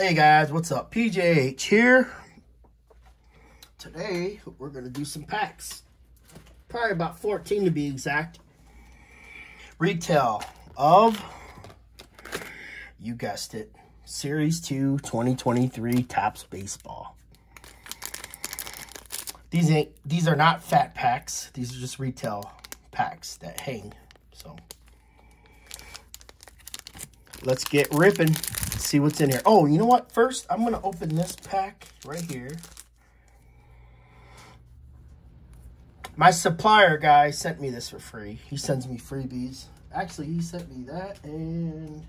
Hey guys, what's up? PJH here. Today, we're going to do some packs. Probably about 14 to be exact. Retail of, you guessed it, Series 2 2023 Topps Baseball. These ain't these are not fat packs. These are just retail packs that hang. So let's get ripping. See what's in here. Oh, you know what? First, I'm gonna open this pack right here. My supplier guy sent me this for free. He sends me freebies. Actually, he sent me that and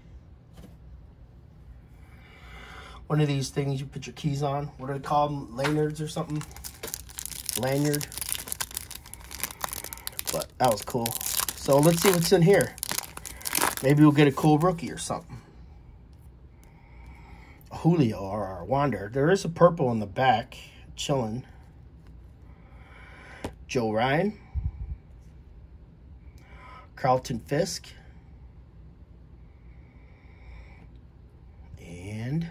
one of these things you put your keys on. What do they call them? Lanyards or something? lanyard. But that was cool. So let's see what's in here. Maybe we'll get a cool rookie or something. Julio or our Wander. There is a purple in the back, chilling. Joe Ryan. Carlton Fisk. And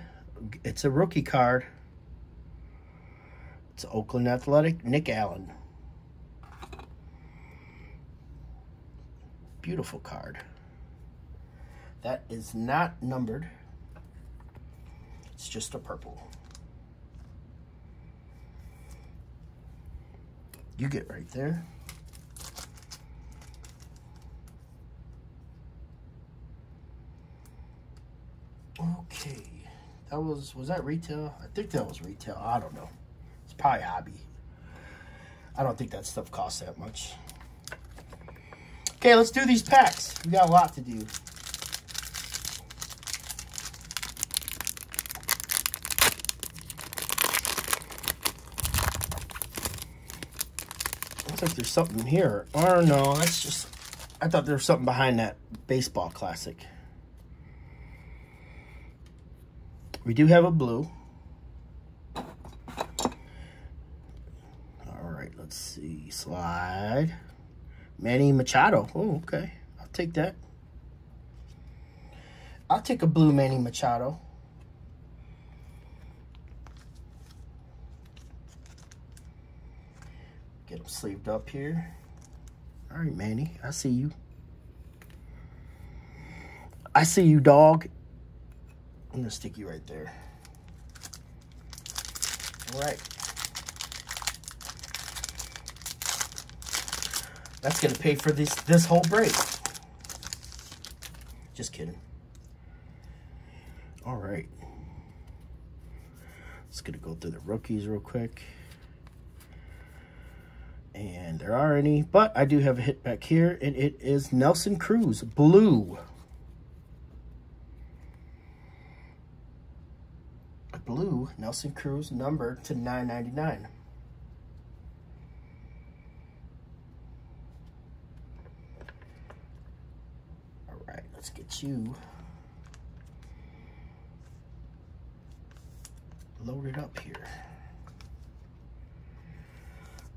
it's a rookie card. It's Oakland Athletic, Nick Allen. Beautiful card. That is not numbered. It's just a purple. You get right there. Okay. That was, was that retail? I think that was retail. I don't know It's probably hobby. I don't think that stuff costs that much. Okay, let's do these packs. We got a lot to do. Like there's something here. Or no, that's just... I thought there was something behind that baseball classic. We do have a blue. All right, let's see. Slide. Manny Machado. Oh, okay. I'll take that. I'll take a blue Manny Machado. Get him sleeved up here. All right, Manny. I see you. I see you, dog. I'm to stick you right there. All right. That's to pay for this, this whole break. Just kidding. All right. Just to go through the rookies real quick. And there are any, but I do have a hit back here, and it is Nelson Cruz, blue. Blue, Nelson Cruz, number to 999. All right, let's get you loaded up here.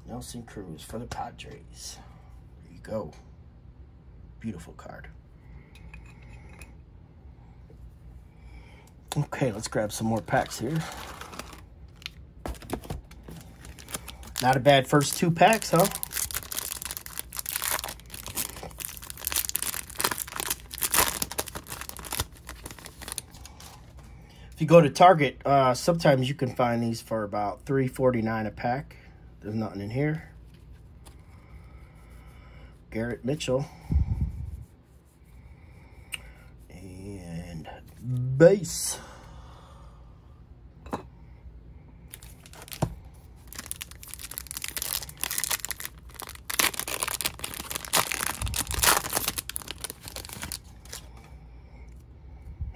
Nelson Cruz for the Padres. There you go. Beautiful card. Okay, let's grab some more packs here. Not a bad first two packs, huh? If you go to Target, uh, sometimes you can find these for about three forty nine a pack. There's nothing in here. Garrett Mitchell. And base.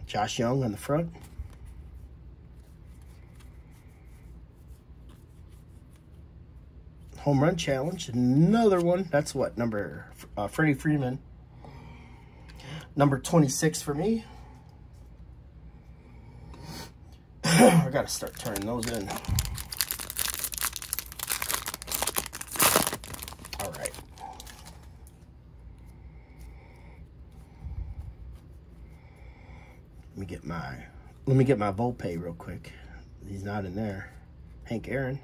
Josh Jung on the front. Home run challenge. Another one. That's what number? Uh, Freddie Freeman. Number 26 for me. I got to start turning those in. All right. Let me get my Let me get my Volpe real quick. He's not in there. Hank Aaron.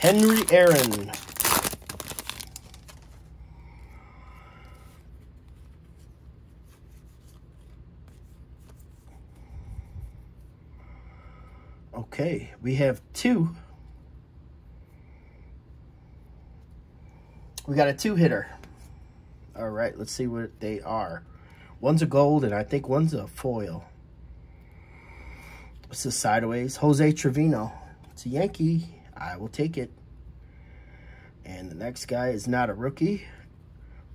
Henry Aaron. Okay, we have two. We got a two hitter. All right, let's see what they are. One's a gold, and I think one's a foil. What's This is sideways. Jose Trevino. It's a Yankee. I will take it. And the next guy is not a rookie,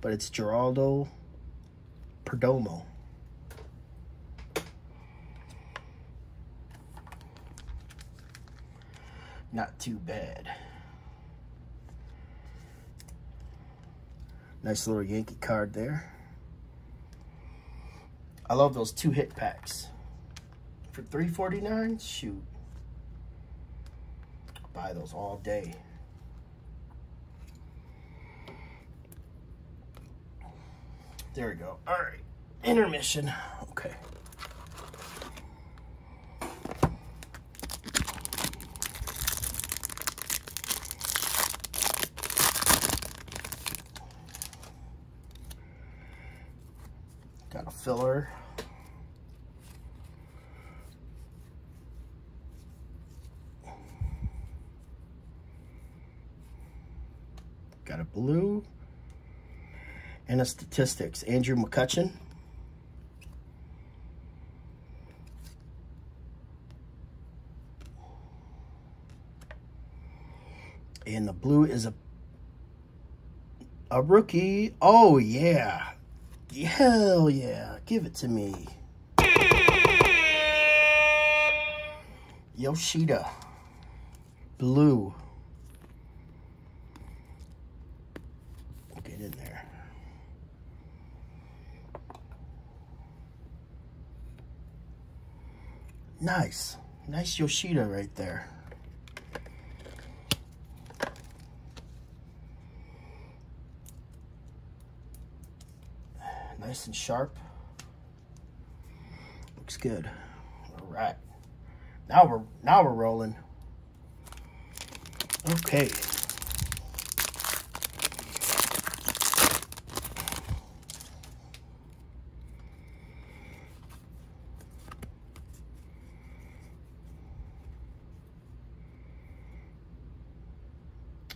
but it's Geraldo Perdomo. Not too bad. Nice little Yankee card there. I love those two hit packs. For 349 shoot. Buy those all day. There we go. All right. Intermission. Okay. Got a filler. Got a blue and a statistics. Andrew McCutchen. And the blue is a a rookie. Oh, yeah. Hell yeah. Give it to me. Yoshida. Blue. Get in there. Nice. Nice Yoshida right there. Nice and sharp. Looks good. All right. Now we're now we're rolling. Okay.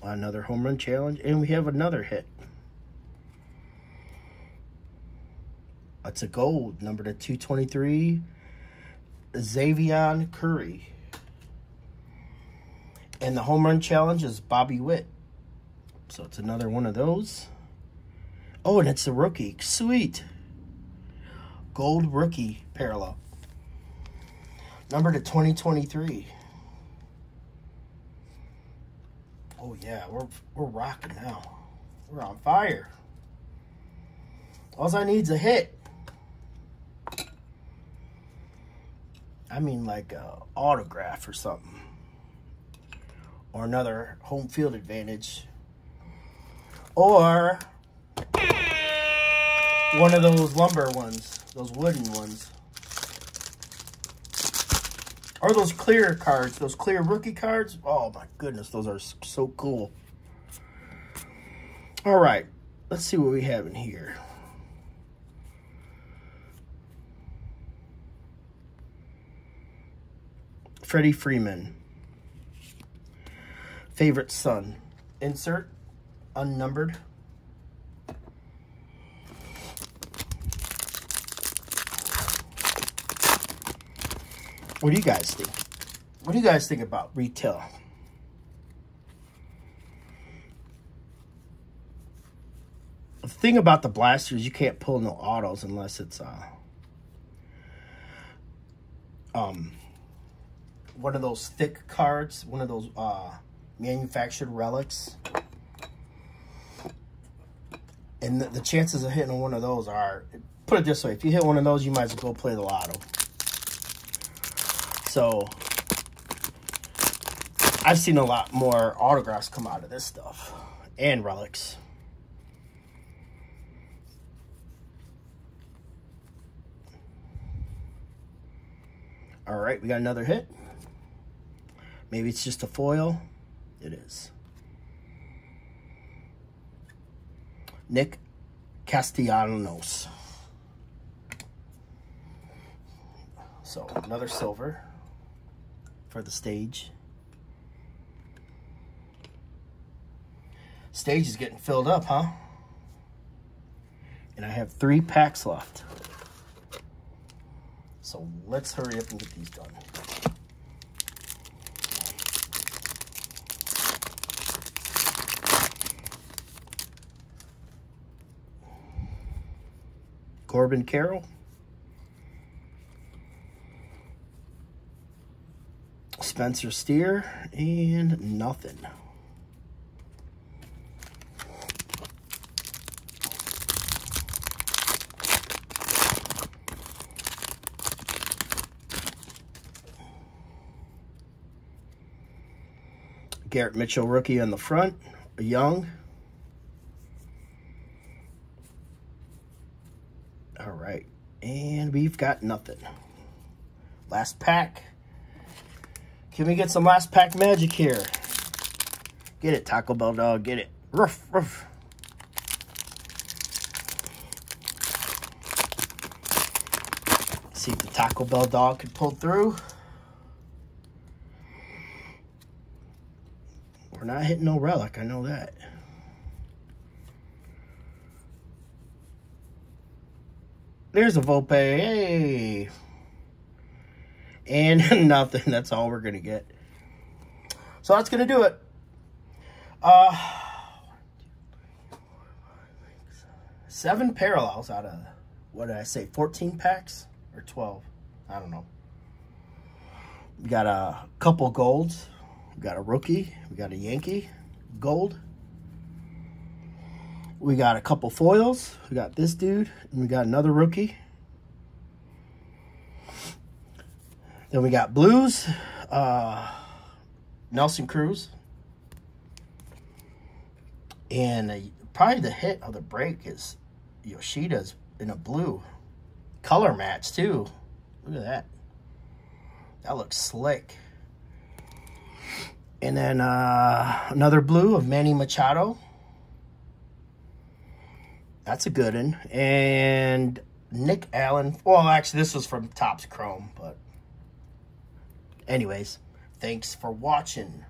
Another home run challenge, and we have another hit. That's a gold, number to 223, Xzavion Curry. And the home run challenge is Bobby Witt. So it's another one of those. Oh, and it's a rookie. Sweet. Gold rookie parallel. Number to 2023. Oh yeah, we're we're rocking now. We're on fire. All I need's a hit. I mean like a autograph or something. Or another home field advantage. Or one of those lumber ones. Those wooden ones. Or those clear cards, those clear rookie cards. Oh my goodness, those are so cool. All right, let's see what we have in here. Freddie Freeman. Favorite son. Insert. Unnumbered. What do you guys think? What do you guys think about retail? The thing about the blasters, you can't pull no autos unless it's uh, um, one of those thick cards, one of those uh, manufactured relics. And the, the chances of hitting one of those are, put it this way, if you hit one of those, you might as well go play the lotto. So I've seen a lot more autographs come out of this stuff and relics. All right, we got another hit. Maybe it's just a foil. It is. Nick Castellanos. So another silver for the stage. Stage is getting filled up, huh? And I have three packs left. So let's hurry up and get these done. Corbin Carroll. Spencer Steer, and nothing. Garrett Mitchell rookie on the front, Jung. All right, and we've got nothing. Last pack. Can we get some last pack magic here? Get it, Taco Bell dog, get it. Ruff, ruff. See if the Taco Bell dog can pull through. We're not hitting no relic, I know that. There's a Volpe, hey! And nothing, that's all we're gonna get. So that's gonna do it. Uh, seven parallels out of, what did I say, 14 packs? Or 12? I don't know. We got a couple golds. We got a rookie. We got a Yankee gold. We got a couple foils. We got this dude. And we got another rookie. Then we got blues. Uh, Nelson Cruz. And probably the hit of the break is Yoshida's in a blue. Color match, too. Look at that. That looks slick. And then uh, another blue of Manny Machado. That's a good one. And Nick Allen. Well, actually, this was from Topps Chrome, but anyways, thanks for watching.